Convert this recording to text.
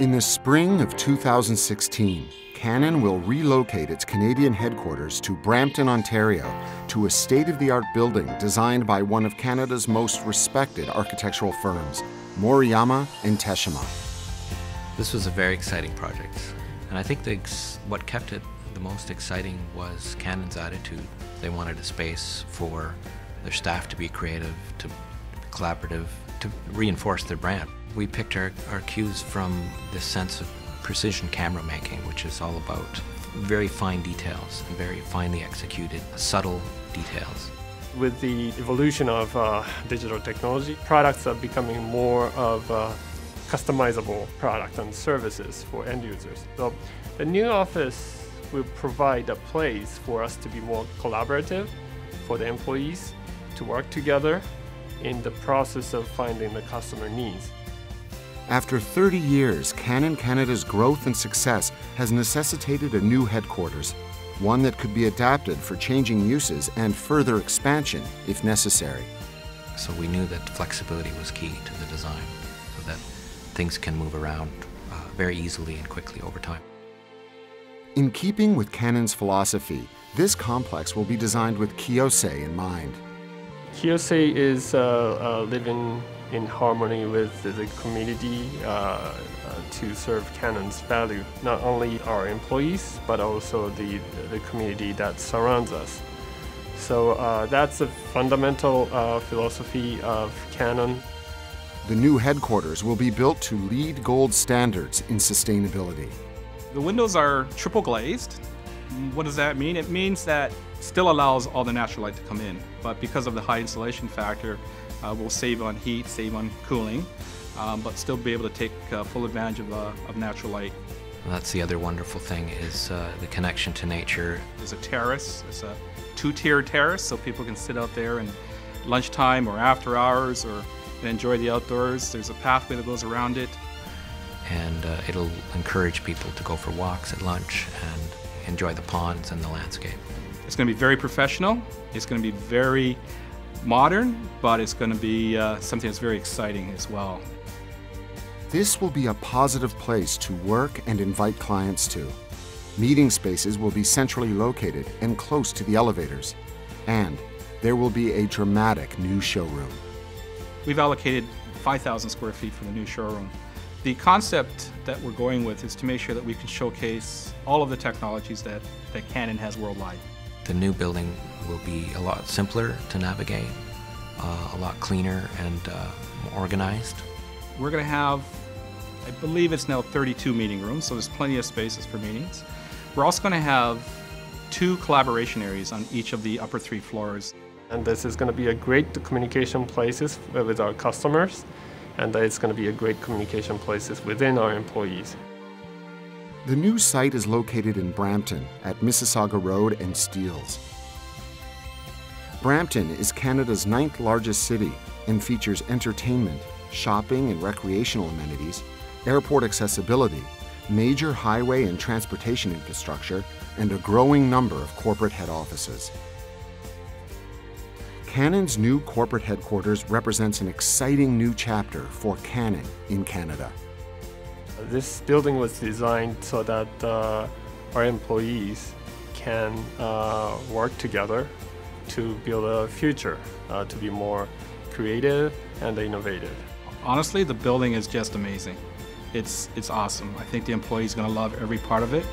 In the spring of 2016, Canon will relocate its Canadian headquarters to Brampton, Ontario, to a state of the art building designed by one of Canada's most respected architectural firms, Moriyama and Teshima. This was a very exciting project, and I think the, what kept it the most exciting was Canon's attitude. They wanted a space for their staff to be creative, to collaborative, to reinforce their brand. We picked our, our cues from this sense of precision camera making, which is all about very fine details and very finely executed, subtle details. With the evolution of uh, digital technology, products are becoming more of uh, customizable products and services for end users. So the new office will provide a place for us to be more collaborative, for the employees to work together in the process of finding the customer needs. After 30 years, Canon Canada's growth and success has necessitated a new headquarters, one that could be adapted for changing uses and further expansion if necessary. So we knew that flexibility was key to the design, so that things can move around uh, very easily and quickly over time. In keeping with Canon's philosophy, this complex will be designed with Kyosei in mind. Kyosei is uh, uh, living in harmony with the community uh, uh, to serve Canon's value, not only our employees, but also the, the community that surrounds us. So uh, that's a fundamental uh, philosophy of Canon. The new headquarters will be built to LEED gold standards in sustainability. The windows are triple glazed. What does that mean? It means that still allows all the natural light to come in, but because of the high insulation factor, uh, we'll save on heat, save on cooling, um, but still be able to take uh, full advantage of, uh, of natural light. Well, that's the other wonderful thing is uh, the connection to nature. There's a terrace, it's a two-tier terrace, so people can sit out there and lunchtime or after hours or enjoy the outdoors. There's a pathway that goes around it. And uh, it'll encourage people to go for walks at lunch and enjoy the ponds and the landscape. It's going to be very professional. It's going to be very modern, but it's going to be uh, something that's very exciting as well. This will be a positive place to work and invite clients to. Meeting spaces will be centrally located and close to the elevators. And there will be a dramatic new showroom. We've allocated 5,000 square feet for the new showroom. The concept that we're going with is to make sure that we can showcase all of the technologies that, that Canon has worldwide. The new building will be a lot simpler to navigate, uh, a lot cleaner and uh, more organized. We're going to have, I believe it's now 32 meeting rooms, so there's plenty of spaces for meetings. We're also going to have two collaboration areas on each of the upper three floors. And this is going to be a great communication places with our customers, and that it's going to be a great communication places within our employees. The new site is located in Brampton at Mississauga Road and Steeles. Brampton is Canada's ninth largest city and features entertainment, shopping and recreational amenities, airport accessibility, major highway and transportation infrastructure, and a growing number of corporate head offices. Canon's new corporate headquarters represents an exciting new chapter for Canon in Canada. This building was designed so that uh, our employees can uh, work together to build a future, uh, to be more creative and innovative. Honestly, the building is just amazing. It's, it's awesome. I think the employees are going to love every part of it.